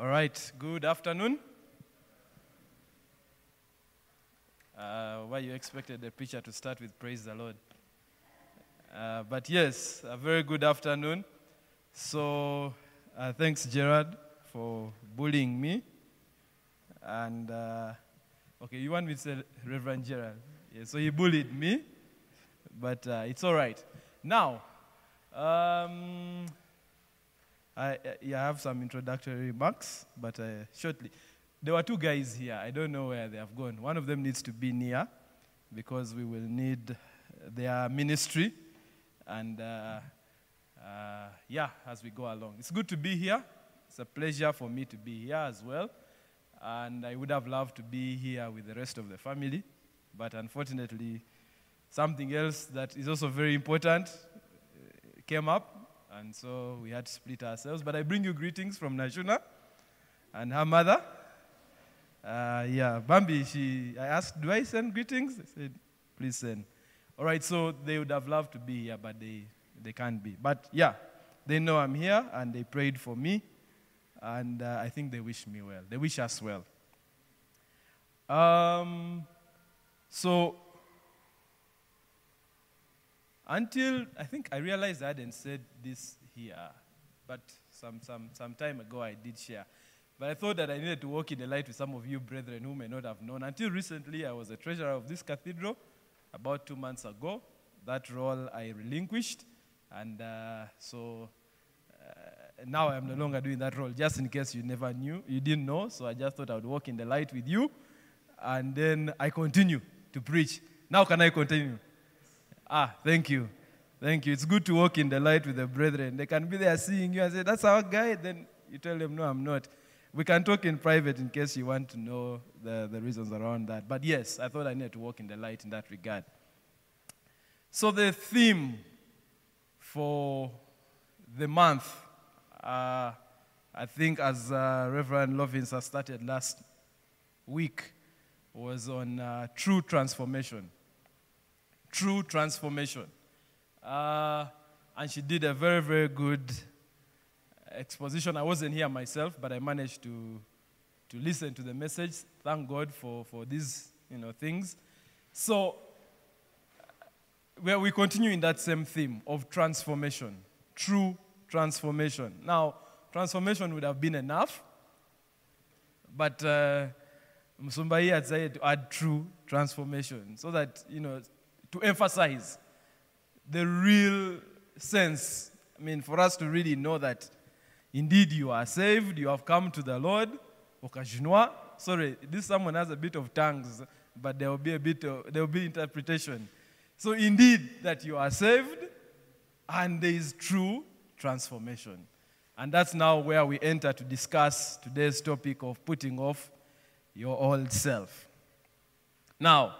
All right, good afternoon. Uh, why you expected the preacher to start with praise the Lord? Uh, but yes, a very good afternoon. So, uh, thanks, Gerard, for bullying me. And, uh, okay, you want me to say Reverend Gerard? Yeah, so he bullied me, but uh, it's all right. Now, um, I, I have some introductory remarks, but uh, shortly. There were two guys here. I don't know where they have gone. One of them needs to be near because we will need their ministry. And uh, uh, yeah, as we go along. It's good to be here. It's a pleasure for me to be here as well. And I would have loved to be here with the rest of the family. But unfortunately, something else that is also very important uh, came up. And so we had to split ourselves. But I bring you greetings from Najuna and her mother. Uh, yeah, Bambi, she, I asked, do I send greetings? I said, please send. All right, so they would have loved to be here, but they, they can't be. But yeah, they know I'm here and they prayed for me. And uh, I think they wish me well. They wish us well. Um, so, until I think I realized I hadn't said this here, but some, some, some time ago I did share. But I thought that I needed to walk in the light with some of you brethren who may not have known. Until recently, I was a treasurer of this cathedral about two months ago. That role I relinquished. And uh, so uh, now I'm no longer doing that role, just in case you never knew, you didn't know. So I just thought I would walk in the light with you. And then I continue to preach. Now, can I continue? Ah, thank you. Thank you. It's good to walk in the light with the brethren. They can be there seeing you and say, That's our guy. Then you tell them, No, I'm not. We can talk in private in case you want to know the, the reasons around that. But yes, I thought I needed to walk in the light in that regard. So, the theme for the month, uh, I think, as uh, Reverend Lovins has started last week, was on uh, true transformation. True transformation. Uh, and she did a very, very good exposition. I wasn't here myself, but I managed to, to listen to the message. Thank God for, for these you know, things. So, where we continue in that same theme of transformation, true transformation. Now, transformation would have been enough, but uh, had said to add true transformation so that, you know, to emphasize the real sense. I mean, for us to really know that indeed you are saved, you have come to the Lord. Okajinwa. Sorry, this someone has a bit of tongues, but there will be a bit of, there will be interpretation. So indeed that you are saved, and there is true transformation. And that's now where we enter to discuss today's topic of putting off your old self. Now,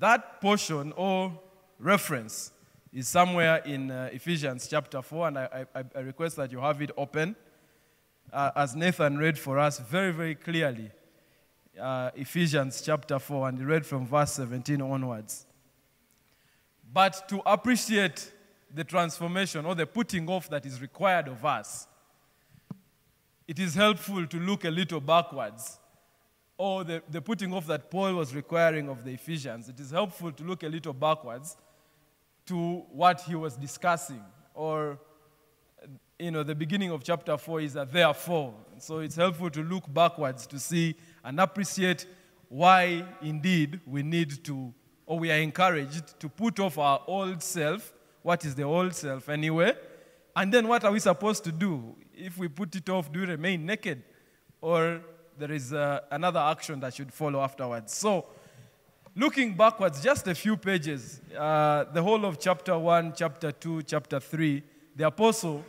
that portion or reference is somewhere in uh, Ephesians chapter 4, and I, I, I, request that you have it open. Uh, as Nathan read for us very, very clearly, uh, Ephesians chapter 4, and he read from verse 17 onwards. But to appreciate the transformation or the putting off that is required of us, it is helpful to look a little backwards. Or the, the putting off that Paul was requiring of the Ephesians, it is helpful to look a little backwards to what he was discussing. Or, you know, the beginning of chapter 4 is a therefore. So it's helpful to look backwards to see and appreciate why indeed we need to, or we are encouraged to put off our old self. What is the old self anyway? And then what are we supposed to do? If we put it off, do we remain naked? Or there is uh, another action that should follow afterwards. So, looking backwards, just a few pages, uh, the whole of chapter 1, chapter 2, chapter 3, the apostle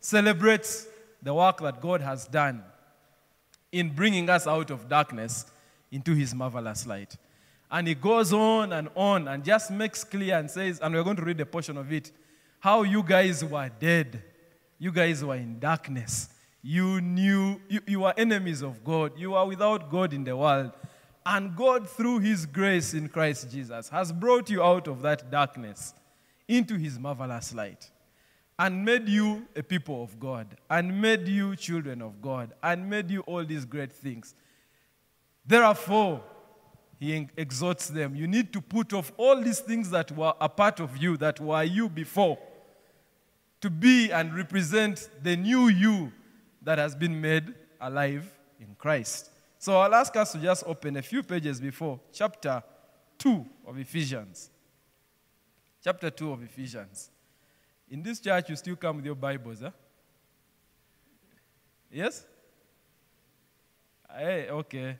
celebrates the work that God has done in bringing us out of darkness into his marvelous light. And he goes on and on and just makes clear and says, and we're going to read a portion of it, how you guys were dead. You guys were in darkness. You knew, you, were enemies of God. You were without God in the world. And God, through His grace in Christ Jesus, has brought you out of that darkness into His marvelous light. and made you a people of God, and made you children of God, and made you all these great things. Therefore, he exhorts them, you need to put off all these things that were a part of you, that were you before, to be and represent the new you that has been made alive in Christ. So I'll ask us to just open a few pages before chapter 2 of Ephesians. Chapter 2 of Ephesians. In this church, you still come with your Bibles, huh? Yes? Hey, okay.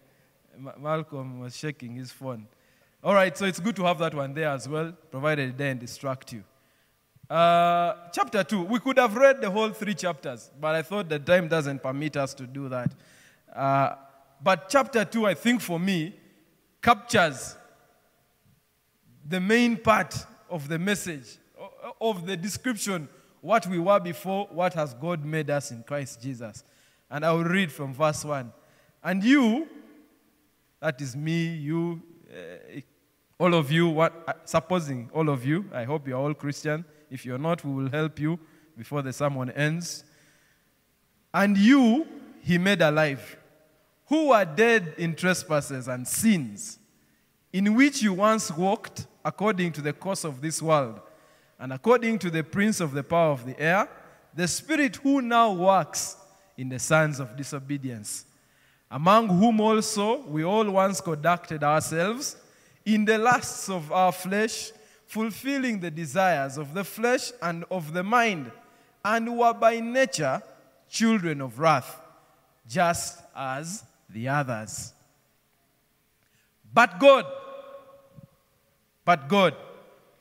Malcolm was shaking his phone. All right, so it's good to have that one there as well, provided it doesn't distract you. Uh, chapter 2, we could have read the whole three chapters, but I thought the time doesn't permit us to do that. Uh, but chapter 2, I think for me, captures the main part of the message, of the description, what we were before, what has God made us in Christ Jesus. And I will read from verse 1. And you, that is me, you, uh, all of you, what, uh, supposing all of you, I hope you're all Christian. If you're not, we will help you before the sermon ends. And you, he made alive, who were dead in trespasses and sins, in which you once walked according to the course of this world, and according to the prince of the power of the air, the spirit who now works in the sons of disobedience among whom also we all once conducted ourselves in the lusts of our flesh, fulfilling the desires of the flesh and of the mind, and were by nature children of wrath, just as the others. But God, but God,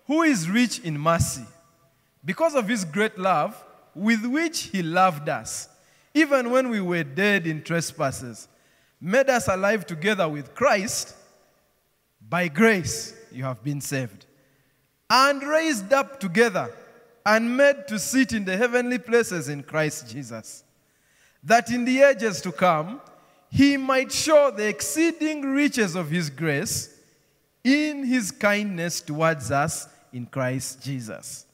who is rich in mercy, because of his great love with which he loved us, even when we were dead in trespasses, made us alive together with Christ, by grace you have been saved, and raised up together and made to sit in the heavenly places in Christ Jesus, that in the ages to come he might show the exceeding riches of his grace in his kindness towards us in Christ Jesus.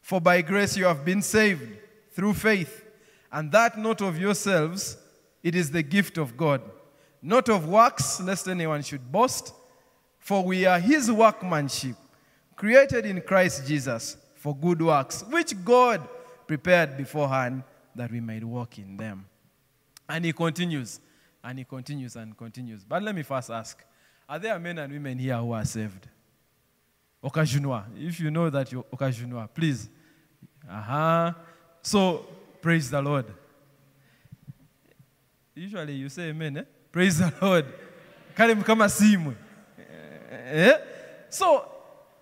For by grace you have been saved through faith, and that not of yourselves, it is the gift of God not of works, lest anyone should boast. For we are his workmanship, created in Christ Jesus for good works, which God prepared beforehand that we might walk in them. And he continues, and he continues and continues. But let me first ask Are there men and women here who are saved? Okajunwa. If you know that you're Okajunwa, please. Uh huh. So, praise the Lord. Usually you say amen, eh? Praise the Lord. Kale kama simwe. Eh? So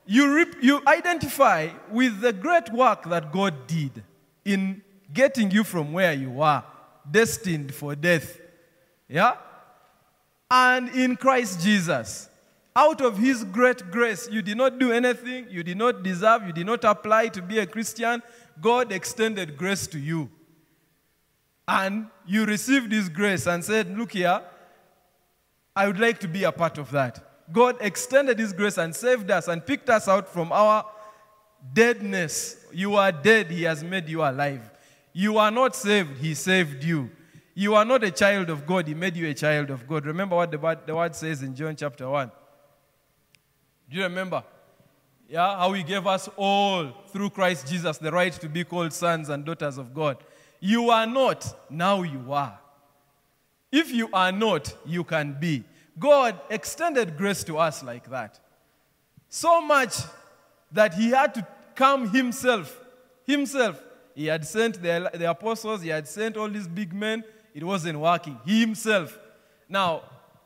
you, you identify with the great work that God did in getting you from where you are, destined for death. Yeah? And in Christ Jesus, out of His great grace, you did not do anything, you did not deserve, you did not apply to be a Christian. God extended grace to you. And you received His grace and said, Look here, I would like to be a part of that. God extended His grace and saved us and picked us out from our deadness. You are dead, He has made you alive. You are not saved, He saved you. You are not a child of God, He made you a child of God. Remember what the word, the word says in John chapter 1. Do you remember? Yeah, how He gave us all through Christ Jesus the right to be called sons and daughters of God. You are not, now you are. If you are not, you can be. God extended grace to us like that. So much that he had to come himself. Himself. He had sent the, the apostles, he had sent all these big men. It wasn't working. He himself. Now,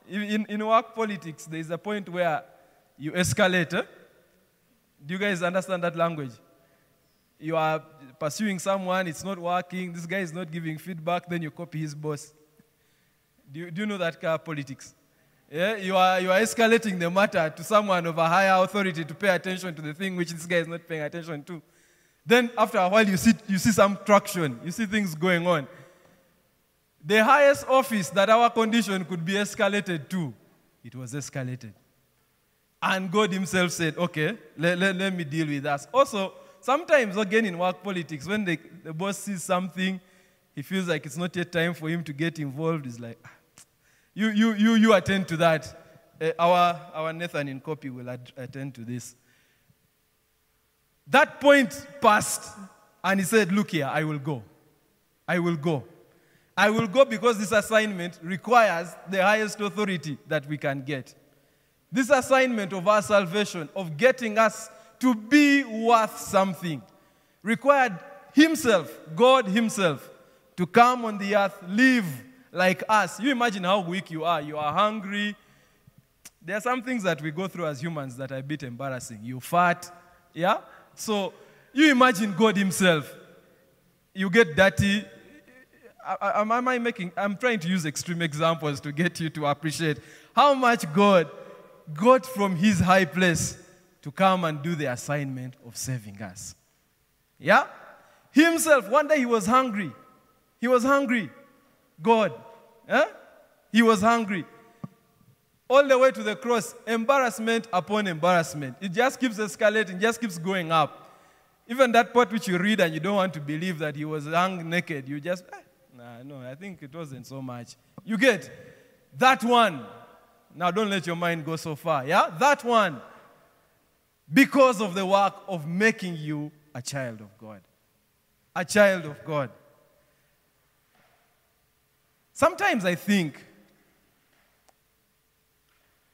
in, in work politics, there is a point where you escalate. Eh? Do you guys understand that language? You are pursuing someone, it's not working, this guy is not giving feedback, then you copy his boss. Do you, do you know that kind of politics? Yeah, you are, you are escalating the matter to someone of a higher authority to pay attention to the thing which this guy is not paying attention to. Then, after a while, you see, you see some traction, you see things going on. The highest office that our condition could be escalated to, it was escalated. And God Himself said, Okay, let, let, let me deal with us. Also, sometimes, again, in work politics, when the, the boss sees something, he feels like it's not yet time for him to get involved. He's like, "Ah, you, you, you, you attend to that. Uh, our, our Nathan in copy will ad- attend to this. That point passed, and he said, Look here, I will go. I will go. I will go because this assignment requires the highest authority that we can get. This assignment of our salvation, of getting us to be worth something, required Himself, God Himself, to come on the earth, live like us. You imagine how weak you are. You are hungry. There are some things that we go through as humans that are a bit embarrassing. You fat, yeah? So you imagine God Himself. You get dirty. Am am I making? I'm trying to use extreme examples to get you to appreciate how much God got from His high place to come and do the assignment of saving us. Yeah? Himself, one day he was hungry. He was hungry. God. Eh? He was hungry. All the way to the cross, embarrassment upon embarrassment. It just keeps escalating, just keeps going up. Even that part which you read and you don't want to believe that he was hung naked, you just, eh, nah, no, I think it wasn't so much. You get that one. Now don't let your mind go so far. Yeah? That one. Because of the work of making you a child of God. A child of God. Sometimes I think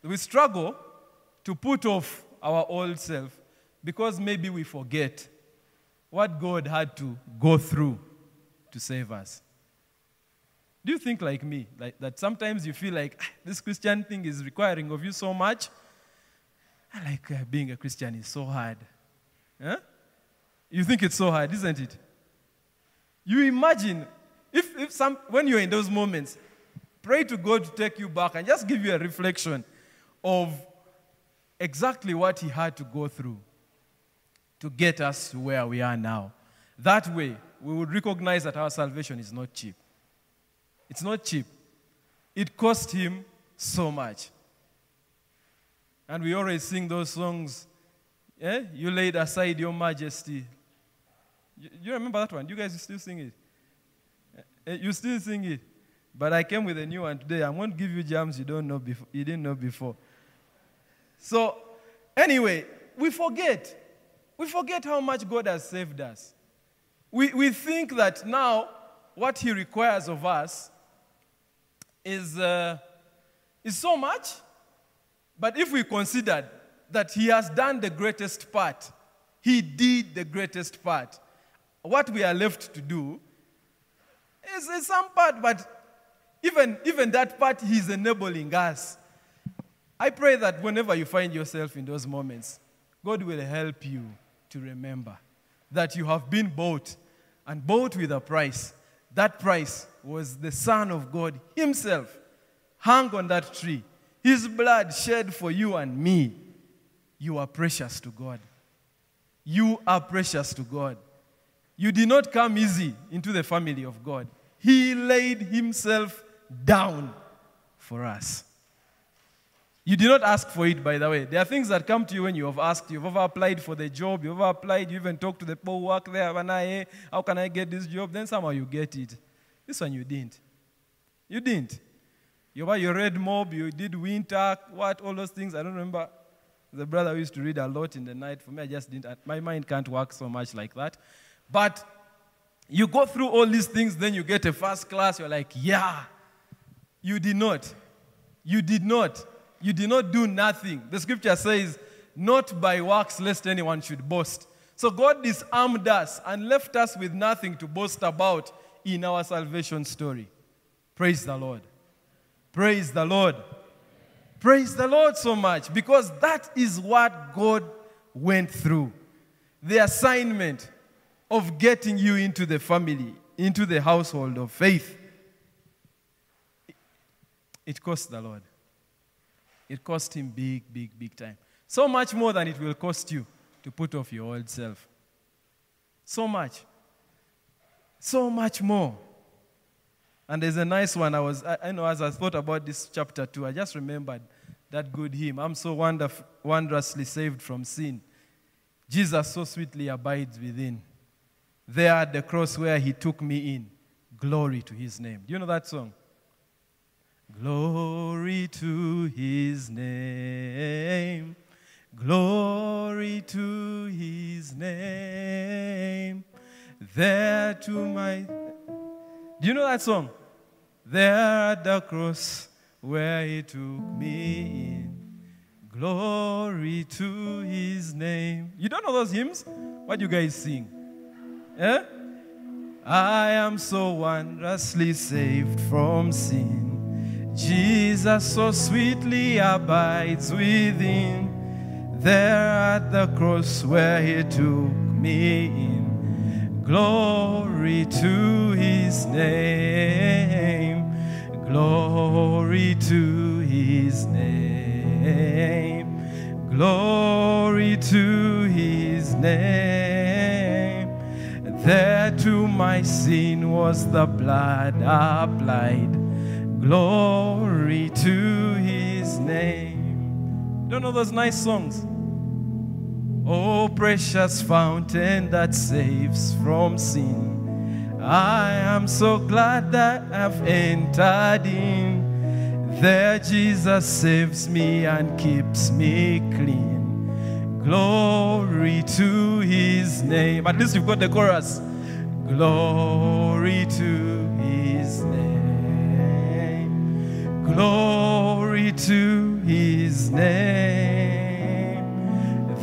we struggle to put off our old self because maybe we forget what God had to go through to save us. Do you think like me? Like that sometimes you feel like "Ah, this Christian thing is requiring of you so much? I like uh, being a Christian is so hard. Huh? You think it's so hard, isn't it? You imagine if, if some when you're in those moments, pray to God to take you back and just give you a reflection of exactly what he had to go through to get us to where we are now. That way, we would recognize that our salvation is not cheap. It's not cheap. It cost him so much. And we always sing those songs. Eh? You laid aside your majesty. You, you remember that one? You guys still sing it? Eh, You still sing it. But I came with a new one today. I won't give you jams you don't know before. You didn't know before. So, anyway, we forget. We forget how much God has saved us. We, we think that now what He requires of us is, uh, is so much. But if we considered that He has done the greatest part, He did the greatest part, what we are left to do is, is some part, but even, even that part, He's enabling us. I pray that whenever you find yourself in those moments, God will help you to remember that you have been bought and bought with a price. That price was the Son of God Himself hung on that tree. His blood shed for you and me. You are precious to God. You are precious to God. You did not come easy into the family of God. He laid Himself down for us. You did not ask for it, by the way. There are things that come to you when you have asked. You've ever applied for the job. You've ever applied. You even talked to the people who work there. Eh, how can I get this job? Then somehow you get it. This one you didn't. You didn't. You, you read mob. You did winter. What? All those things. I don't remember. The brother used to read a lot in the night. For me, I just didn't. My mind can't work so much like that. But you go through all these things, then you get a first class. You're like, yeah. You did not. You did not. You did not do nothing. The scripture says, not by works, lest anyone should boast. So God disarmed us and left us with nothing to boast about in our salvation story. Praise the Lord. Praise the Lord. Praise the Lord so much because that is what God went through. The assignment of getting you into the family, into the household of faith. It cost the Lord. It cost him big, big, big time. So much more than it will cost you to put off your old self. So much. So much more. And there's a nice one. I was, I, I know, as I thought about this chapter too, I just remembered that good hymn. I'm so wonderf- wondrously saved from sin. Jesus so sweetly abides within. There at the cross where he took me in. Glory to his name. Do you know that song? Glory to his name. Glory to his name. There to my. Do you know that song? There at the cross where he took me in. Glory to his name. You don't know those hymns? What do you guys sing? Eh? I am so wondrously saved from sin. Jesus so sweetly abides within. There at the cross where he took me in. Glory to his name. Glory to his name. Glory to his name. My sin was the blood applied. Glory to his name. Don't know those nice songs? Oh, precious fountain that saves from sin. I am so glad that I've entered in. There, Jesus saves me and keeps me clean. Glory to his name. At least you've got the chorus. Glory to his name. Glory to his name.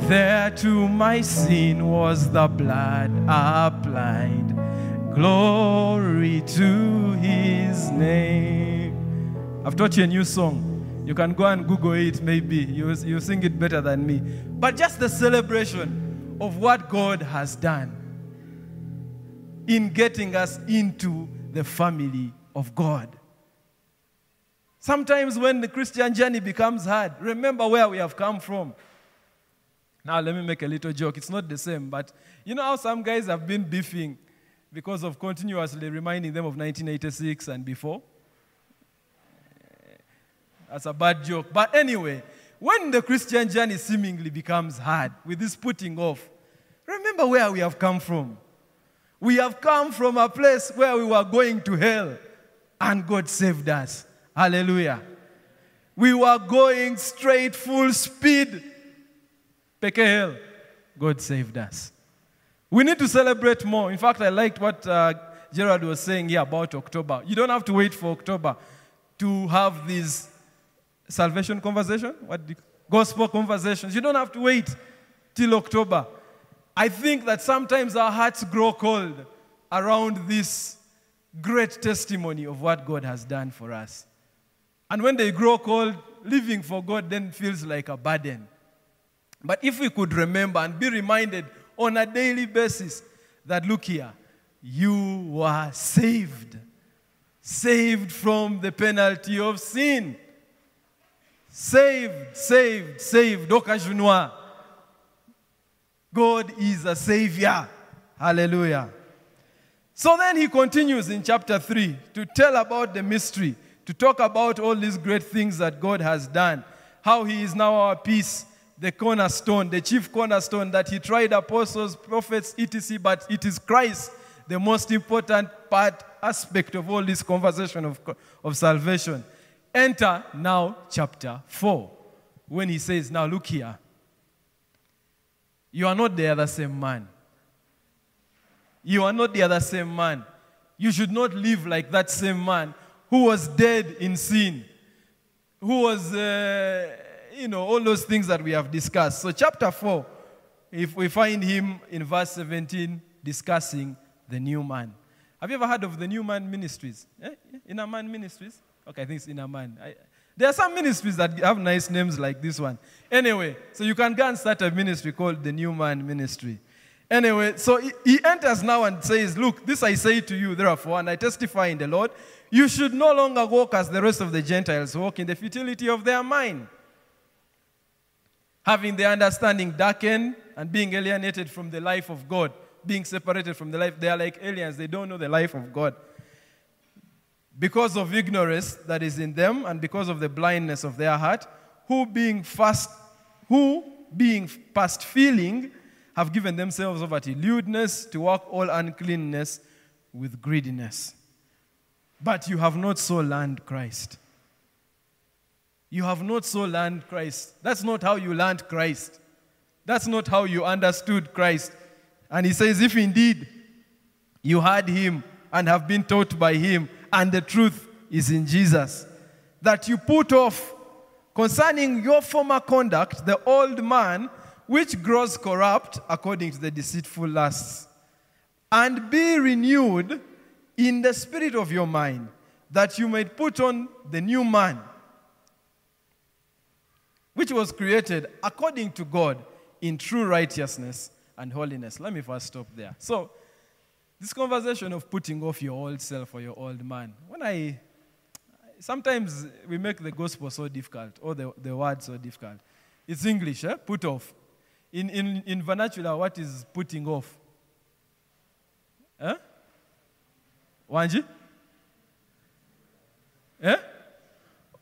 There to my sin was the blood applied. Glory to his name. I've taught you a new song. You can go and Google it, maybe. You, you sing it better than me. But just the celebration of what God has done in getting us into the family of God. Sometimes when the Christian journey becomes hard, remember where we have come from. Now, let me make a little joke. It's not the same, but you know how some guys have been beefing because of continuously reminding them of 1986 and before? That's a bad joke. But anyway, when the Christian journey seemingly becomes hard with this putting off, remember where we have come from. We have come from a place where we were going to hell, and God saved us. Hallelujah. We were going straight, full speed. Peke hell. God saved us. We need to celebrate more. In fact, I liked what uh, Gerard was saying here about October. You don't have to wait for October to have these salvation conversation, what the gospel conversations. You don't have to wait till October. I think that sometimes our hearts grow cold around this great testimony of what God has done for us. And when they grow cold, living for God then feels like a burden. But if we could remember and be reminded on a daily basis that, look here, you were saved. Saved from the penalty of sin. Saved, saved, saved. Okajunwa. God is a savior. Hallelujah. So then he continues in chapter 3 to tell about the mystery, to talk about all these great things that God has done, how he is now our peace, the cornerstone, the chief cornerstone that he tried apostles, prophets, etc., but it is Christ, the most important part, aspect of all this conversation of, of salvation. Enter now chapter 4, when he says, Now look here. You are not the other same man. You are not the other same man. You should not live like that same man who was dead in sin, who was, uh, you know, all those things that we have discussed. So, chapter 4, if we find him in verse 17 discussing the new man. Have you ever heard of the new man ministries? Eh? Inner man ministries? Okay, I think it's inner man. I, there are some ministries that have nice names like this one. Anyway, so you can go and start a ministry called the New Man Ministry. Anyway, so he, he enters now and says, Look, this I say to you, therefore, and I testify in the Lord, you should no longer walk as the rest of the Gentiles walk in the futility of their mind, having their understanding darkened and being alienated from the life of God, being separated from the life. They are like aliens, they don't know the life of God because of ignorance that is in them and because of the blindness of their heart, who being fast, who being past feeling have given themselves over to lewdness, to work all uncleanness with greediness. But you have not so learned Christ. You have not so learned Christ. That's not how you learned Christ. That's not how you understood Christ. And he says, if indeed you heard him and have been taught by him, and the truth is in Jesus, that you put off concerning your former conduct the old man which grows corrupt according to the deceitful lusts, and be renewed in the spirit of your mind, that you may put on the new man, which was created according to God in true righteousness and holiness. Let me first stop there. So, this conversation of putting off your old self or your old man, when I sometimes we make the gospel so difficult or the, the word so difficult. It's English, eh? put off. In, in, in vernacular, what is putting off? Eh? Wanji? Eh?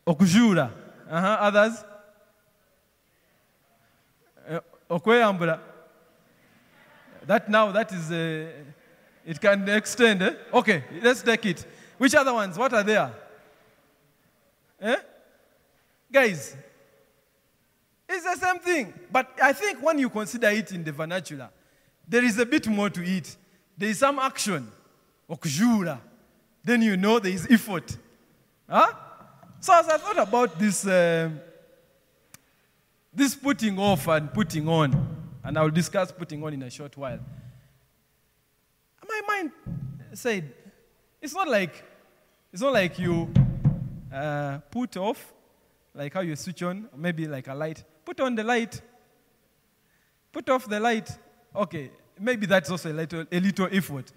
Okujura. Uh-huh. Others? Eh, Okweyambula. That now, that is, uh, it can extend. Eh? Okay, let's take it. Which other ones? What are there? Eh? Guys, it's the same thing. But I think when you consider it in the vernacular, there is a bit more to it. There is some action. Okujura. Then you know there is effort. Huh? So as I thought about this, uh, this putting off and putting on, and I'll discuss putting on in a short while, mind said, it's not like, it's not like you uh, put off, like how you switch on, maybe like a light. Put on the light. Put off the light. Okay, maybe that's also a little, a little effort.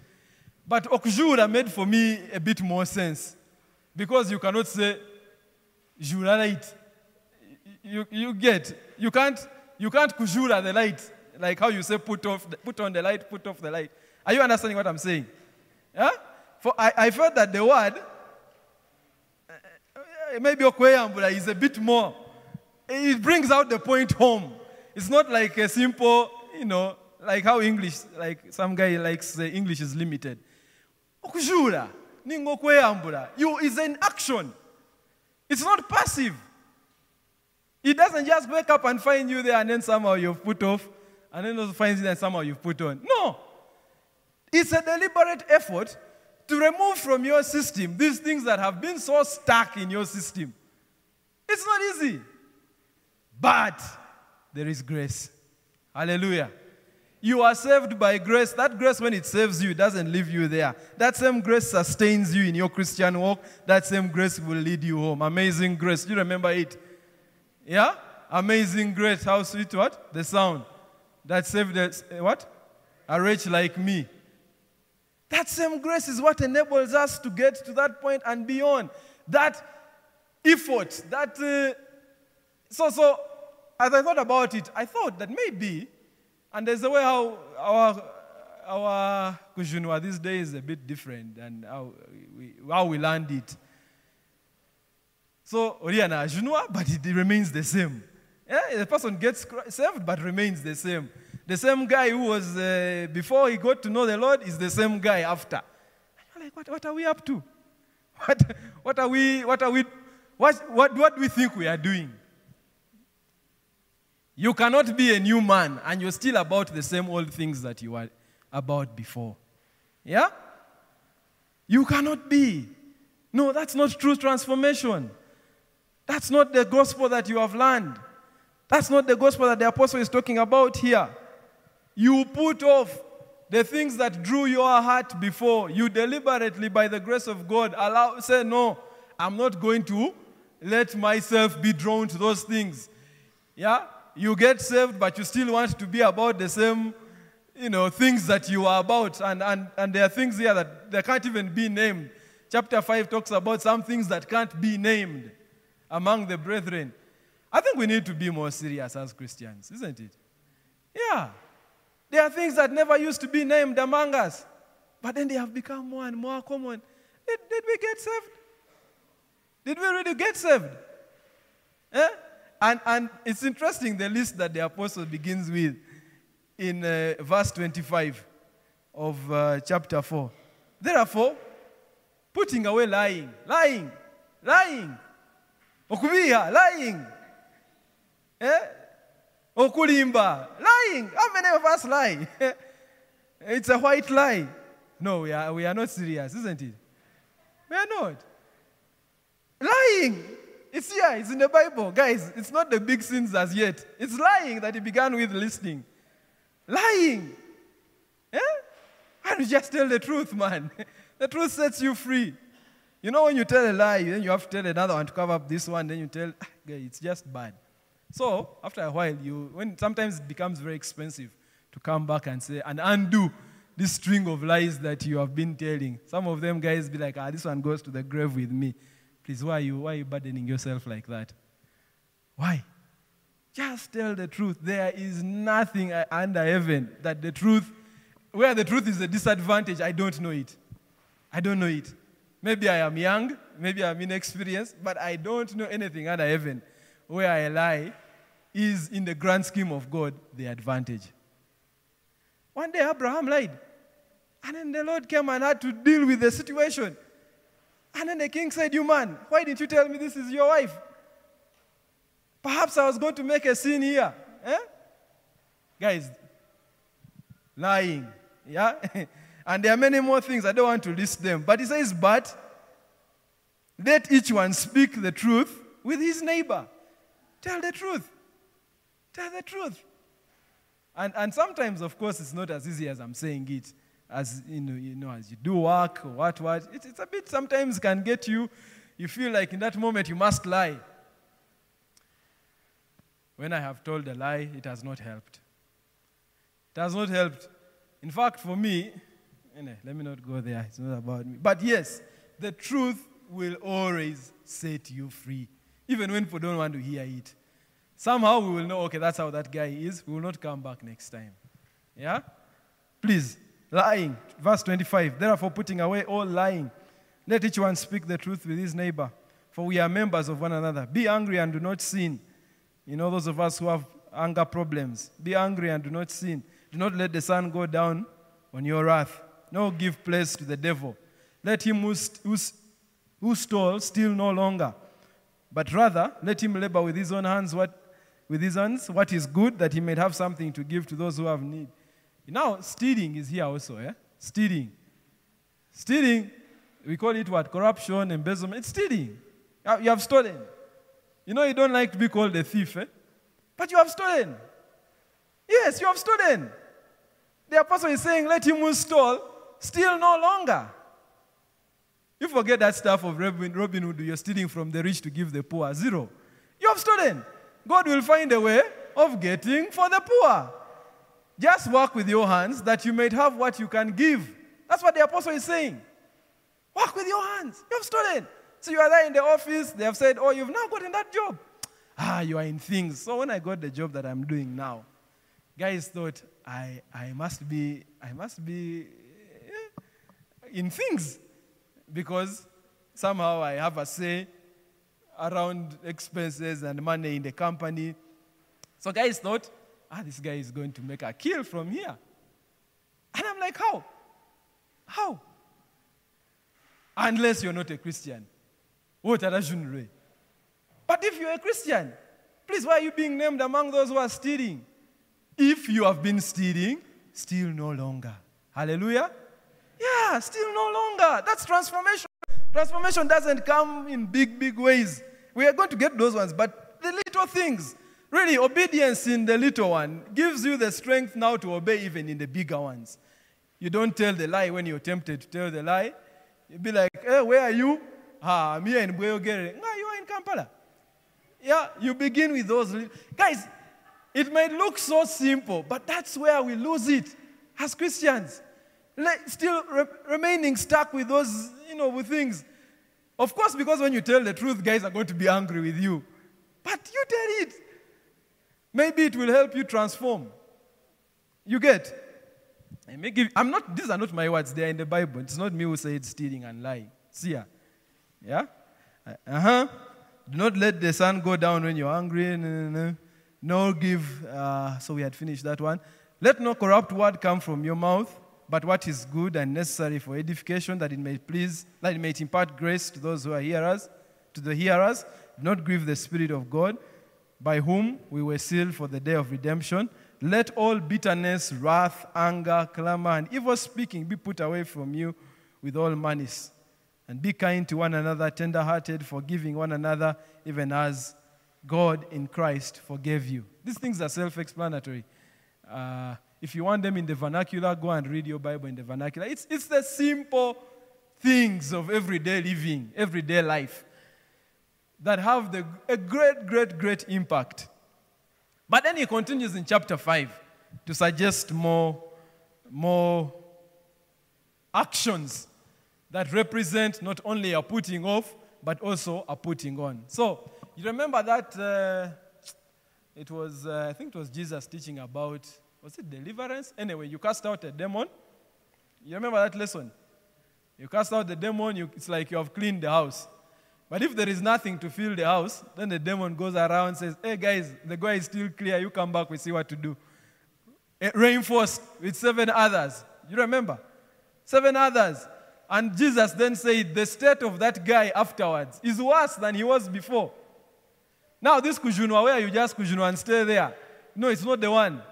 But okjura made for me a bit more sense. Because you cannot say, jura light. You, you get, you can't, you can't kujura the light. Like how you say put, off the, put on the light, put off the light. Are you understanding what I'm saying? Yeah? For I, I felt that the word eh, eh, maybe Okweyambula is a bit more. It brings out the point home. It's not like a simple, you know, like how English, like some guy likes the English is limited. Okujura, ningo kweyambula. You is an action. It's not passive. It doesn't just wake up and find you there and then somehow you've put off and then also finds you and somehow you've put on. No. It's a deliberate effort to remove from your system these things that have been so stuck in your system. It's not easy. But there is grace. Hallelujah. You are saved by grace. That grace, when it saves you, doesn't leave you there. That same grace sustains you in your Christian walk. That same grace will lead you home. Amazing grace. Do you remember it? Yeah? Amazing grace. How sweet what? The sound. That saved us, eh, what? A wretch like me. That same grace is what enables us to get to that point and beyond. That effort, that. Uh, so, so, as I thought about it, I thought that maybe, and there's a way how our, our Kujunwa these days is a bit different than how we, how we learned it. So, Oriana Junwa, but it remains the same. Yeah, the person gets saved but remains the same. The same guy who was uh, before he got to know the Lord is the same guy after. you're like, what, what are we up to? What, what are we, what are we, what, what, what do we think we are doing? You cannot be a new man and you're still about the same old things that you were about before. Yeah? You cannot be. No, that's not true transformation. That's not the gospel that you have learned. That's not the gospel that the apostle is talking about here. You put off the things that drew your heart before. You deliberately, by the grace of God, allow, say, No, I'm not going to let myself be drawn to those things. Yeah? You get saved, but you still want to be about the same, you know, things that you are about. And, and, and there are things here that they can't even be named. Chapter 5 talks about some things that can't be named among the brethren. I think we need to be more serious as Christians, isn't it? Yeah. There are things that never used to be named among us, but then they have become more and more common. Did, did we get saved? Did we really get saved? Eh? And, and it's interesting the list that the apostle begins with. in uh, verse 25 of uh, chapter 4. Therefore, putting away lying, lying, lying, okubiha, lying, eh? Okulimba, lying. How many of us lie? it's a white lie. No, we are, we are not serious, isn't it? We are not. Lying. It's here, it's in the Bible. Guys, it's not the big sins as yet. It's lying that he began with listening. Lying. Eh? And you just tell the truth, man. The truth sets you free. You know, when you tell a lie, then you have to tell another one to cover up this one, then you tell, ah, it's just bad. So, after a while, you, when sometimes it becomes very expensive to come back and say, and undo this string of lies that you have been telling. Some of them guys be like, ah, this one goes to the grave with me. Please, why you, why are you burdening yourself like that? Why? Just tell the truth. There is nothing under heaven that the truth, where the truth is a disadvantage, I don't know it. I don't know it. Maybe I am young, maybe I'm inexperienced, but I don't know anything under heaven where I lie is, in the grand scheme of God, the advantage. One day Abraham lied. And then the Lord came and had to deal with the situation. And then the king said, You man, why didn't you tell me this is your wife? Perhaps I was going to make a scene here. Eh? Guys, lying. Yeah? And there are many more things. I don't want to list them. But he says, But let each one speak the truth with his neighbor. Tell the truth. Tell the truth. And, and sometimes, of course, it's not as easy as I'm saying it. As you know, you know as you do work or what, what. It, it's a bit sometimes can get you, you feel like in that moment you must lie. When I have told a lie, it has not helped. It has not helped. In fact, for me, eh, Anyway, let me not go there. It's not about me. But yes, the truth will always set you free, even when people don't want to hear it. Somehow we will know, okay, that's how that guy is. We will not come back next time. Yeah? Please, lying. Verse 25. Therefore, putting away all lying, let each one speak the truth with his neighbor, for we are members of one another. Be angry and do not sin. You know, those of us who have anger problems, be angry and do not sin. Do not let the sun go down on your wrath no give place to the devil. Let him who, who, who stole steal no longer, but rather let him labor with his own hands what, with his hands what is good, that he may have something to give to those who have need. Now, stealing is here also, eh? Stealing. Stealing, we call it what? Corruption, embezzlement. It's stealing. You have stolen. You know, you don't like to be called a thief, eh? But you have stolen. Yes, you have stolen. The apostle is saying, let him who stole steal no longer. You forget that stuff of Robin, Robin Hood, you're stealing from the rich to give the poor. Zero. You have stolen. God will find a way of getting for the poor. Just work with your hands that you may have what you can give. That's what the apostle is saying. Work with your hands. You have stolen. So you are there in the office. They have said, Oh, you've now gotten that job. Ah, you are in things. So when I got the job that I'm doing now, guys thought I, I must be I must be in things because somehow I have a say around expenses and money in the company. So guys thought, ah, this guy is going to make a kill from here. And I'm like, how? How? Unless you're not a Christian. What are you But if you're a Christian, please, why are you being named among those who are stealing? If you have been stealing, steal no longer. Hallelujah. Yeah, still no longer. That's transformation. Transformation doesn't come in big, big ways. We are going to get those ones, but the little things, really, obedience in the little one gives you the strength now to obey even in the bigger ones. You don't tell the lie when you're tempted to tell the lie. You'd be like, hey, where are you? Ah, I'm here in Bweyogerere. No, you are in Kampala. Yeah, you begin with those. Guys, it may look so simple, but that's where we lose it as Christians still re- remaining stuck with those, you know, with things. Of course, because when you tell the truth, guys are going to be angry with you. But you tell it. Maybe it will help you transform. You get? I may give, I'm not, these are not my words, they are in the Bible. It's not me who said stealing and lying. See ya. Yeah? Uh huh. Do not let the sun go down when you're angry. No, no, no. no give, uh, so we had finished that one. Let no corrupt word come from your mouth, but what is good and necessary for edification, that it may please, that it may impart grace to those who are hearers, to the hearers. Not grieve the Spirit of God, by whom we were sealed for the day of redemption. Let all bitterness, wrath, anger, clamor, and evil speaking be put away from you with all malice. And be kind to one another, tender hearted, forgiving one another, even as God in Christ forgave you. These things are self explanatory. Uh, if you want them in the vernacular, go and read your Bible in the vernacular. It's, it's the simple things of everyday living, everyday life that have the, a great, great, great impact. But then he continues in chapter 5 to suggest more, more actions that represent not only a putting off, but also a putting on. So, you remember that uh, it was, uh, I think it was Jesus teaching about, was it deliverance? Anyway, you cast out a demon. You remember that lesson? You cast out the demon, you, it's like you have cleaned the house. But if there is nothing to fill the house, then the demon goes around and says, Hey guys, the guy is still clear. You come back, we see what to do. Eh, reinforced with seven others. You remember? Seven others. And Jesus then said, The state of that guy afterwards is worse than he was before. Now, this kujunwa where you just kujunwa and stay there. No, it's not the one.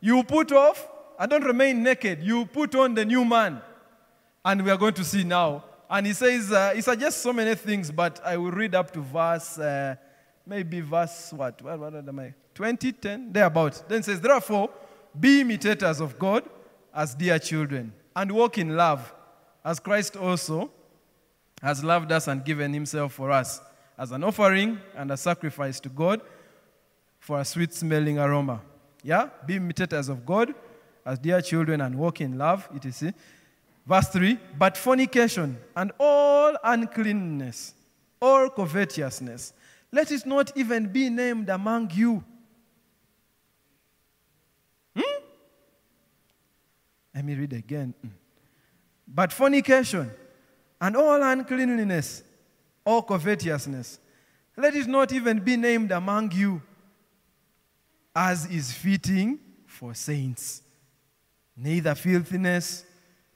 You put off and don't remain naked. You put on the new man. And we are going to see now. And he says, uh, he suggests so many things, but I will read up to verse, uh, maybe verse what? What, what am I? 20, 10, thereabout. Then says, Therefore, be imitators of God as dear children, and walk in love, as Christ also has loved us and given himself for us as an offering and a sacrifice to God for a sweet smelling aroma. Yeah? Be imitators of God as dear children and walk in love, etc. Verse 3 But fornication and all uncleanness, all covetousness, let it not even be named among you. Hmm? Let me read again. Hmm. But fornication and all uncleanliness, all covetousness, let it not even be named among you, as is fitting for saints. Neither filthiness,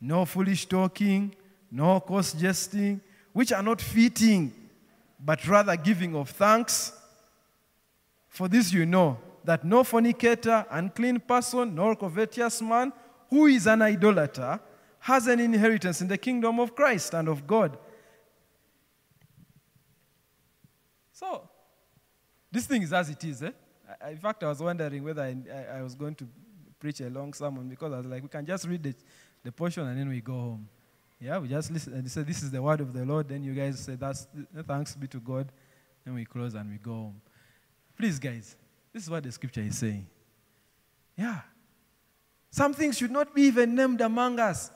nor foolish talking, nor coarse jesting, which are not fitting, but rather giving of thanks. For this you know that no fornicator, unclean person, nor covetous man, who is an idolater, has an inheritance in the kingdom of Christ and of God. So, this thing is as it is. Eh? In fact, I was wondering whether I, I, I, was going to preach a long sermon because I was like, we can just read the, the portion and then we go home. Yeah, we just listen and say, This is the word of the Lord. Then you guys say, That's thanks be to God. Then we close and we go home. Please, guys, this is what the scripture is saying. Yeah. Some things should not be even named among us.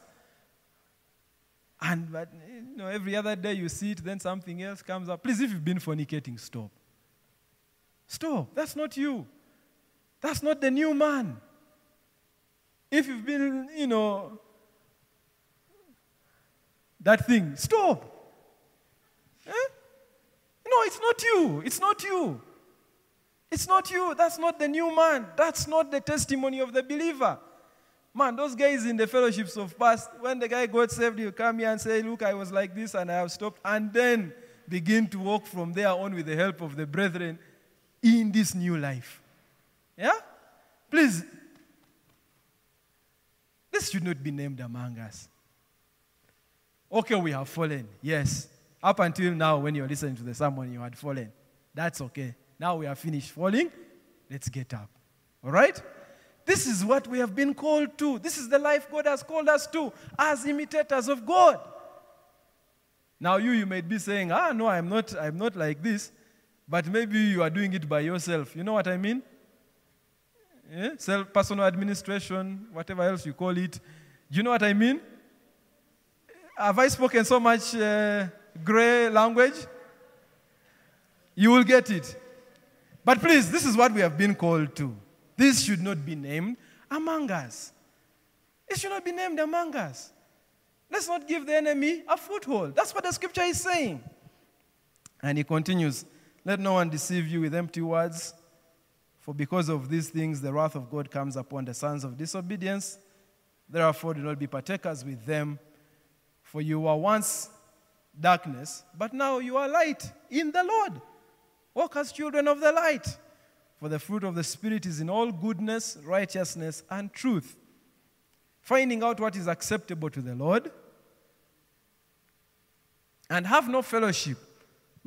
And but you know, every other day you see it, then something else comes up. Please, if you've been fornicating, stop. Stop. That's not you. That's not the new man. If you've been, you know, that thing, stop. Eh? No, it's not you. It's not you. It's not you. That's not the new man. That's not the testimony of the believer. Man, those guys in the fellowships of past, when the guy got saved, you come here and say, Look, I was like this and I have stopped, and then begin to walk from there on with the help of the brethren in this new life. Yeah? Please, this should not be named among us. Okay, we have fallen. Yes. Up until now, when you're listening to the sermon, you had fallen. That's okay. Now we are finished falling. Let's get up. All right? This is what we have been called to. This is the life God has called us to as imitators of God. Now you, you may be saying, ah, no, I'm not, I'm not like this. But maybe you are doing it by yourself. You know what I mean? Yeah? Self personal administration, whatever else you call it. Do you know what I mean? Have I spoken so much uh, gray language? You will get it. But please, this is what we have been called to. This should not be named among us. It should not be named among us. Let's not give the enemy a foothold. That's what the scripture is saying. And he continues Let no one deceive you with empty words, For because of these things, the wrath of God comes upon the sons of disobedience. Therefore, do not be partakers with them. For you were once darkness, but now you are light in the Lord. Walk as children of the light. For the fruit of the Spirit is in all goodness, righteousness, and truth, finding out what is acceptable to the Lord. And have no fellowship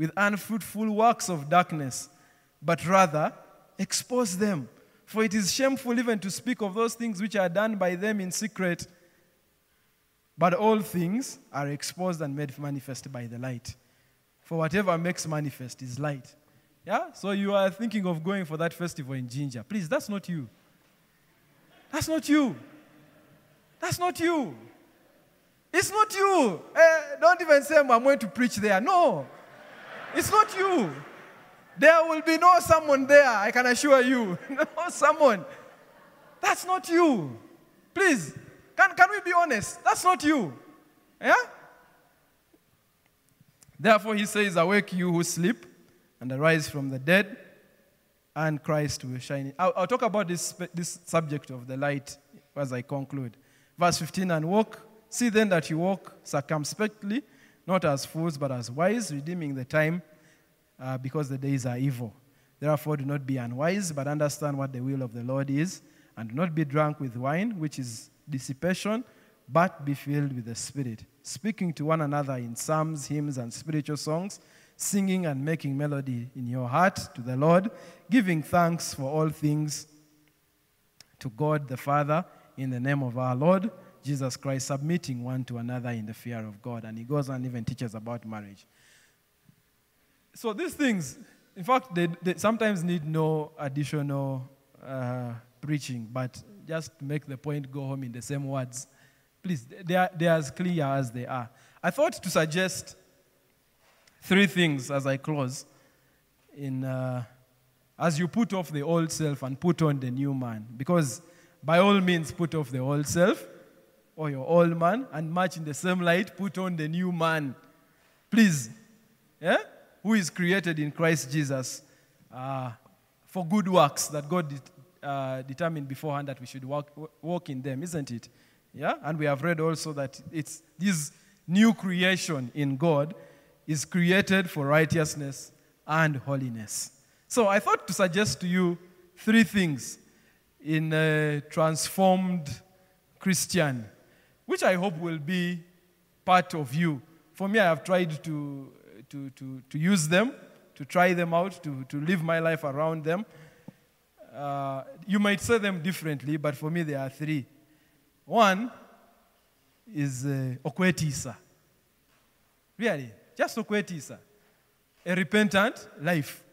with unfruitful works of darkness, but rather expose them. For it is shameful even to speak of those things which are done by them in secret. But all things are exposed and made manifest by the light. For whatever makes manifest is light. Yeah? So you are thinking of going for that festival in Jinja. Please, that's not you. That's not you. That's not you. It's not you. Eh, don't even say I'm going to preach there. No. It's not you. There will be no someone there, I can assure you. no someone. That's not you. Please, can, can we be honest? That's not you. Yeah? Therefore, he says, Awake, you who sleep, and arise from the dead, and Christ will shine. I'll, I'll talk about this, this subject of the light as I conclude. Verse 15 And walk, see then that you walk circumspectly, not as fools, but as wise, redeeming the time, uh, because the days are evil. Therefore, do not be unwise, but understand what the will of the Lord is, and do not be drunk with wine, which is dissipation, but be filled with the Spirit, speaking to one another in psalms, hymns, and spiritual songs, singing and making melody in your heart to the Lord, giving thanks for all things to God the Father in the name of our Lord Jesus Christ, submitting one to another in the fear of God. And he goes on and even teaches about marriage. So these things, in fact, they, they sometimes need no additional uh, preaching, but just make the point go home in the same words. Please, they are, they are as clear as they are. I thought to suggest three things as I close. In, uh, as you put off the old self and put on the new man, because by all means, put off the old self or your old man and match in the same light, put on the new man. Please. Yeah? Who is created in Christ Jesus uh, for good works that God uh, determined beforehand that we should walk, walk in them, isn't it? Yeah? And we have read also that it's this new creation in God is created for righteousness and holiness. So I thought to suggest to you three things in a transformed Christian, which I hope will be part of you. For me, I have tried to, to, to, to use them, to try them out, to, to live my life around them. Uh, you might say them differently, but for me, there are three. One is uh, okwetisa. Really, just okwetisa. A repentant life.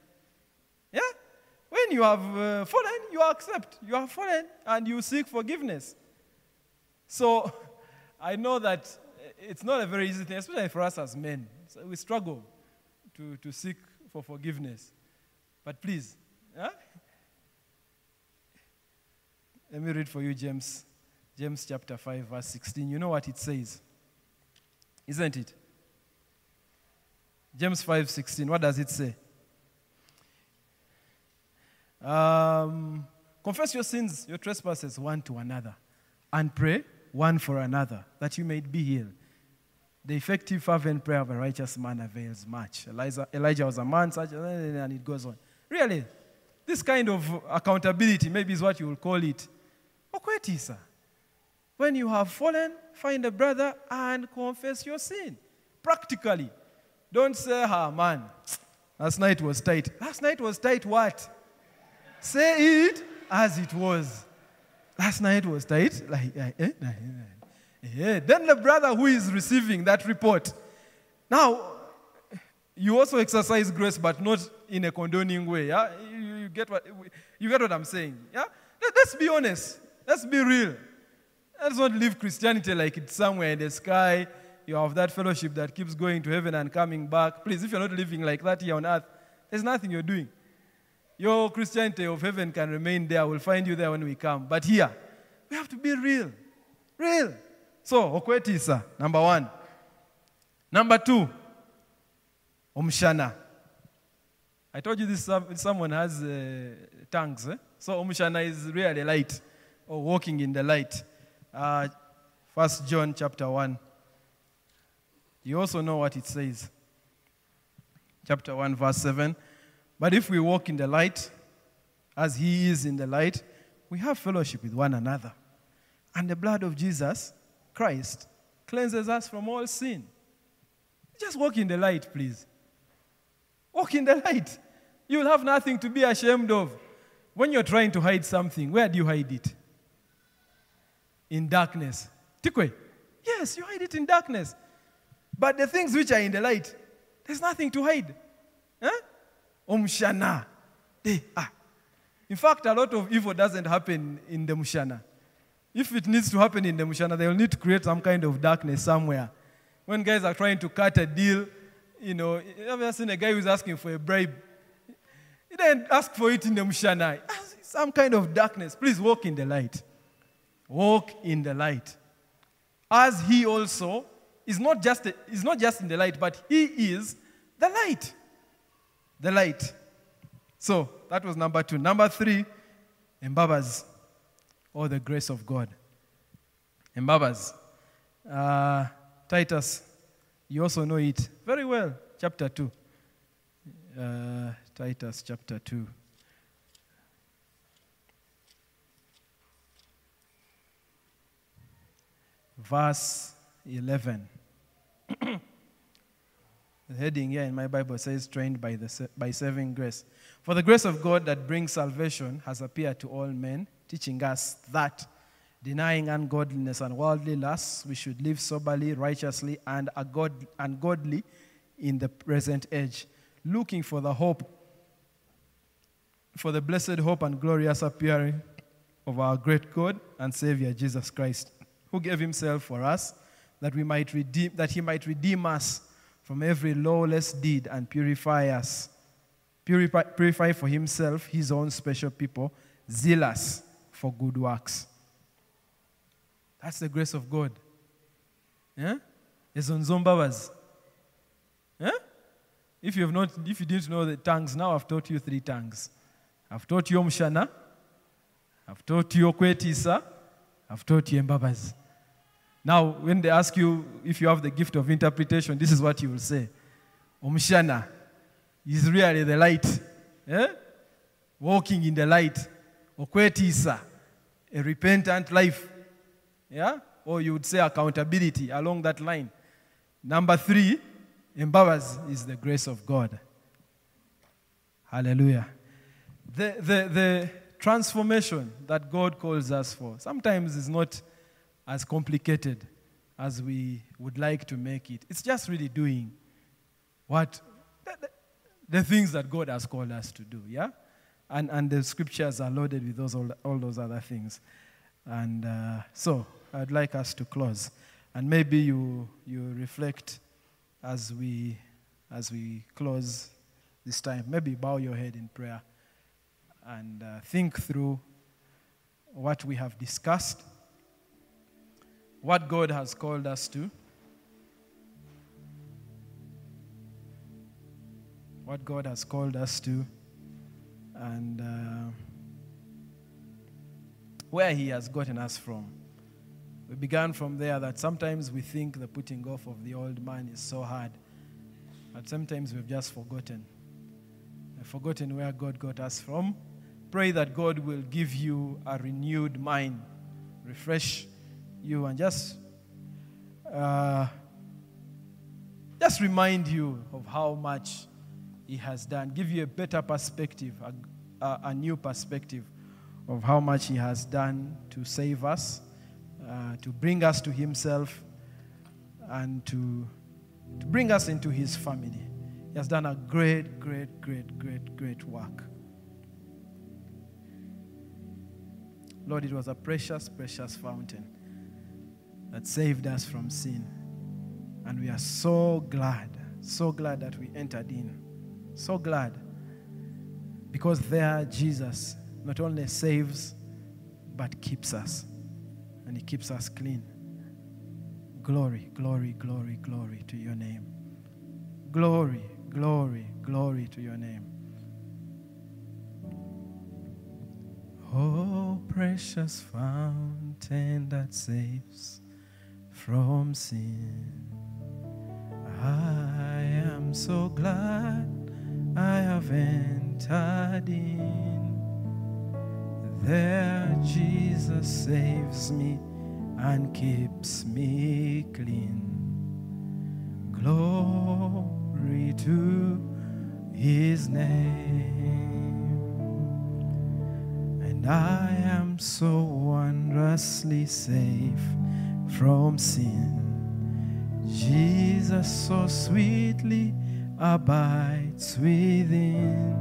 Yeah? When you have uh, fallen, you accept. You have fallen and you seek forgiveness. So I know that it's not a very easy thing, especially for us as men. So we struggle to, to seek for forgiveness. But please, let me read for you James, James chapter 5, verse 16. You know what it says, isn't it? James 5, 16. What does it say? Um, confess your sins, your trespasses one to another, and pray one for another, that you may be healed. The effective, fervent prayer of a righteous man avails much. Elijah, Elijah was a man, such, and it goes on. Really, this kind of accountability, maybe is what you will call it. When you have fallen, find a brother and confess your sin. Practically. Don't say, ah, man, last night was tight. Last night was tight what? Say it as it was. Last night was tight. Like, eh, eh, eh. Then the brother who is receiving that report. Now, you also exercise grace, but not in a condoning way. Yeah? You, you get, what, you get what I'm saying? Yeah? Let's be honest. Let's be real. Let's not live Christianity like it's somewhere in the sky. You have that fellowship that keeps going to heaven and coming back. Please, if you're not living like that here on earth, there's nothing you're doing. Your Christianity of heaven can remain there. We'll find you there when we come. But here, we have to be real. Real. So, okwetisa, number one. Number two, omshana. I told you this someone has uh, tongues. Eh? So Omushana is really light or walking in the light. Uh, First John chapter 1. You also know what it says. Chapter 1, verse 7. But if we walk in the light, as he is in the light, we have fellowship with one another. And the blood of Jesus Christ cleanses us from all sin. Just walk in the light, please. Walk in the light. You will have nothing to be ashamed of. When you're trying to hide something, where do you hide it? In darkness. Tikwe. Yes, you hide it in darkness. But the things which are in the light, there's nothing to hide. Huh? Omshana. They eh, are. Ah. In fact, a lot of evil doesn't happen in the Mushana. If it needs to happen in the Mushana, they'll need to create some kind of darkness somewhere. When guys are trying to cut a deal, you know, have you seen a guy who's asking for a bribe? He didn't ask for it in the Mushana. Some kind of darkness. Please walk in the light. Walk in the light. As he also is not just, is not just in the light, but he is the light. The light. So that was number two. Number three, embabazi, or the grace of God. Embabazi. Uh, Titus, you also know it very well. Chapter 2. Uh, Titus chapter 2. Verse 11. The heading here in my Bible says, trained by, the, by saving grace. For the grace of God that brings salvation has appeared to all men, teaching us that, denying ungodliness and worldly lusts, we should live soberly, righteously, and ungodly in the present age, looking for the hope, for the blessed hope and glorious appearing of our great God and Savior Jesus Christ, who gave himself for us that we might redeem that he might redeem us from every lawless deed and purify us. Purify, purify for himself his own special people zealous for good works. That's the grace of god. Yeah? Ezo yeah? if you have not if you didn't know the tongues now i've taught you three tongues. I've taught you omshana. I've taught you okwetisa. I've taught you embabazi now, when they ask you if you have the gift of interpretation, this is what you will say. Omshana is really the light. Eh? Walking in the light. Okwetisa, a repentant life. Yeah? Or you would say accountability along that line. Number three, embabazi is the grace of God. Hallelujah. The, the, the transformation that God calls us for sometimes is not as complicated as we would like to make it. It's just really doing what the, the things that God has called us to do, yeah? And, and the scriptures are loaded with those, all, all those other things. And uh, so I'd like us to close. And maybe you, you reflect as we, as we close this time. Maybe bow your head in prayer and uh, think through what we have discussed what God has called us to, what God has called us to, and uh, where He has gotten us from. We began from there that sometimes we think the putting off of the old man is so hard, but sometimes we've just forgotten. We've forgotten where God got us from. Pray that God will give you a renewed mind, refresh you and just uh, just remind you of how much he has done give you a better perspective a, a, a new perspective of how much he has done to save us uh, to bring us to himself and to, to bring us into his family. He has done a great great great great great work. Lord it was a precious precious fountain that saved us from sin. And we are so glad, so glad that we entered in. So glad. Because there, Jesus not only saves, but keeps us. And He keeps us clean. Glory, glory, glory, glory to your name. Glory, glory, glory to your name. Oh, precious fountain that saves from sin. I am so glad I have entered in. There, Jesus saves me and keeps me clean. Glory to his name. And I am so wondrously safe from sin. Jesus so sweetly abides within.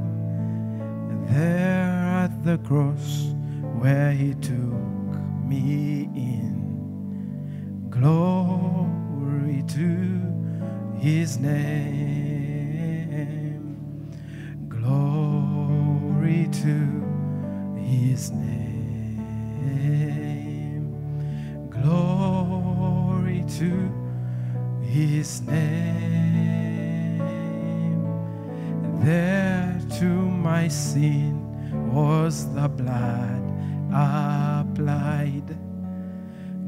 There at the cross where he took me in. Glory to his name. Glory to his name. To his name. There to my sin was the blood applied.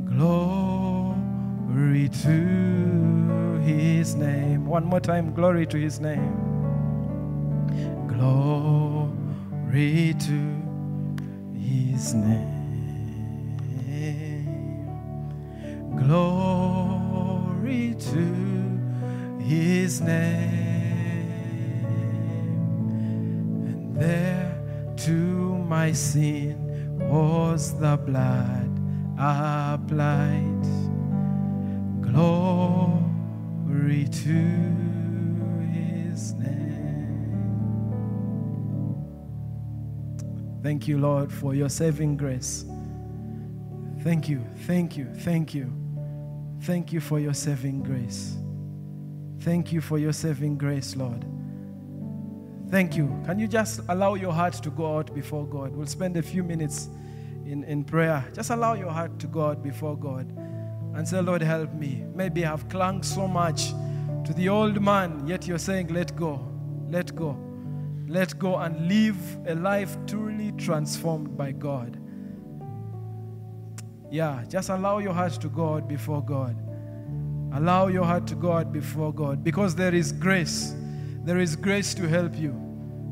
Glory to his name. One more time, glory to his name. Glory to his name. Name. And there to my sin was the blood applied. Glory to his name. Thank you, Lord, for your saving grace. Thank you, thank you, thank you. Thank you for your saving grace. Thank you for your saving grace, Lord. Thank you. Can you just allow your heart to go out before God? We'll spend a few minutes in, in prayer. Just allow your heart to go out before God and say, Lord, help me. Maybe I've clung so much to the old man, yet you're saying, let go, let go, let go and live a life truly transformed by God. Yeah, just allow your heart to go out before God. Allow your heart to go out before God because there is grace. There is grace to help you.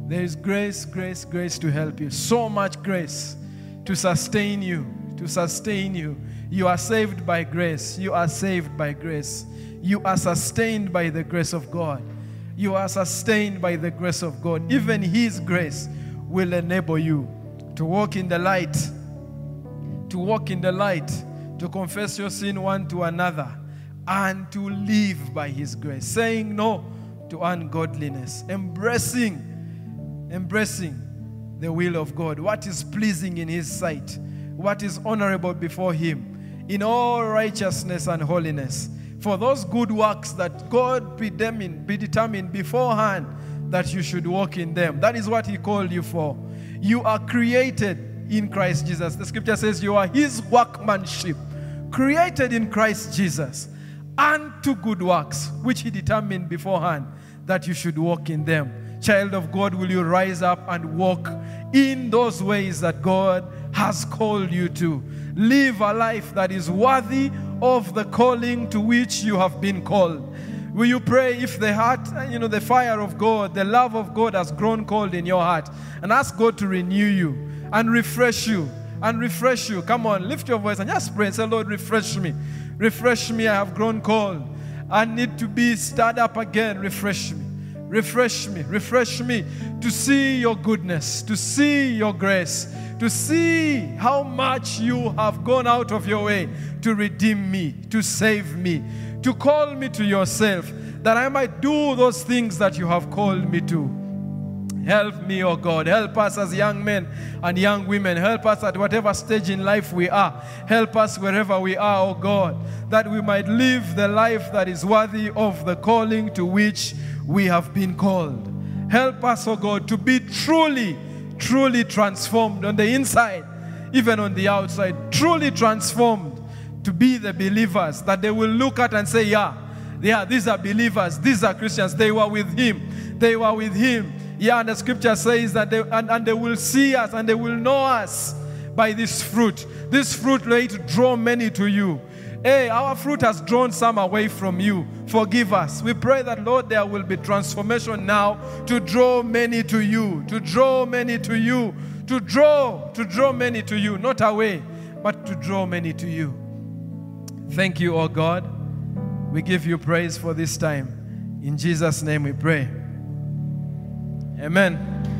There is grace, grace, grace to help you. So much grace to sustain you, to sustain you. You are saved by grace. You are saved by grace. You are sustained by the grace of God. You are sustained by the grace of God. Even His grace will enable you to walk in the light, to walk in the light, to confess your sin one to another, and to live by His grace, saying no to ungodliness, embracing, embracing the will of God, what is pleasing in His sight, what is honorable before Him, in all righteousness and holiness. For those good works that God predetermined, predetermined beforehand that you should walk in them. That is what He called you for. You are created in Christ Jesus. The scripture says you are His workmanship, created in Christ Jesus, unto good works, which He determined beforehand that you should walk in them. Child of God, will you rise up and walk in those ways that God has called you to? Live a life that is worthy of the calling to which you have been called. Will you pray if the heart, you know, the fire of God, the love of God has grown cold in your heart and ask God to renew you and refresh you and refresh you? Come on, lift your voice and just pray and say, Lord, refresh me. Refresh me. I have grown cold. I need to be stirred up again. Refresh me. Refresh me, refresh me to see your goodness, to see your grace, to see how much you have gone out of your way to redeem me, to save me, to call me to yourself, that I might do those things that you have called me to. Help me, oh God. Help us as young men and young women. Help us at whatever stage in life we are. Help us wherever we are, oh God, that we might live the life that is worthy of the calling to which we have been called. Help us, oh God, to be truly, truly transformed on the inside, even on the outside, truly transformed to be the believers that they will look at and say, Yeah, yeah, these are believers, these are Christians. They were with Him, they were with Him Yeah, and the scripture says that they, and, and they will see us and they will know us by this fruit. This fruit will to draw many to you. Hey, our fruit has drawn some away from you. Forgive us. We pray that, Lord, there will be transformation now to draw many to you, to draw many to you, to draw, to draw many to you, not away, but to draw many to you. Thank you, oh God. We give you praise for this time. In Jesus' name we pray. Amen.